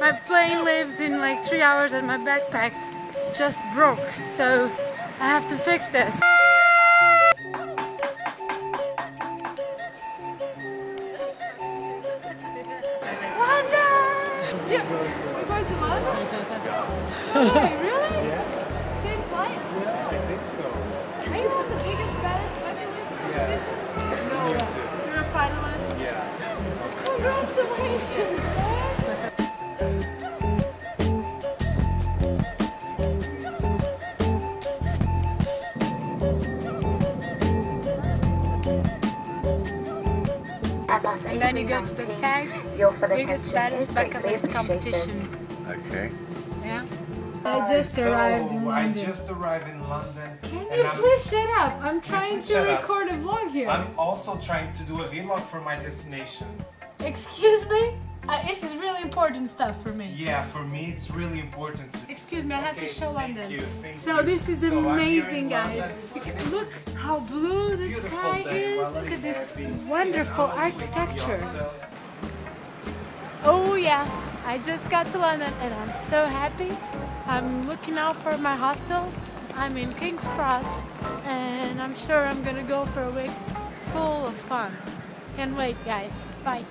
my plane lives in like three hours and my backpack just broke. So I have to fix this. London! Yeah, we're going to London? No way, really? Yeah, Same flight? yeah, I think so. Are you on the biggest, baddest bucket list competition? No Me way. too. You're a finalist? Yeah. Congratulations, And then you go to the tag, Your full biggest, attention baddest is bucket greatly list competition. Okay. Yeah. I just so, arrived in I London. just arrived in London. Can and you I'm- please shut up? I'm trying to shut up. record a vlog here. I'm also trying to do a vlog for my destination. Excuse me? Uh, this is really important stuff for me. Yeah, for me it's really important to. Excuse me, I have Okay, to show thank London. you, thank so you. this is So I'm here in amazing, guys. London. Look how blue the sky is. well, Look at this wonderful architecture. Oh yeah, I just got to London and I'm so happy. I'm looking out for my hostel. I'm in King's Cross and I'm sure I'm gonna go for a week full of fun. Can't wait guys. Bye.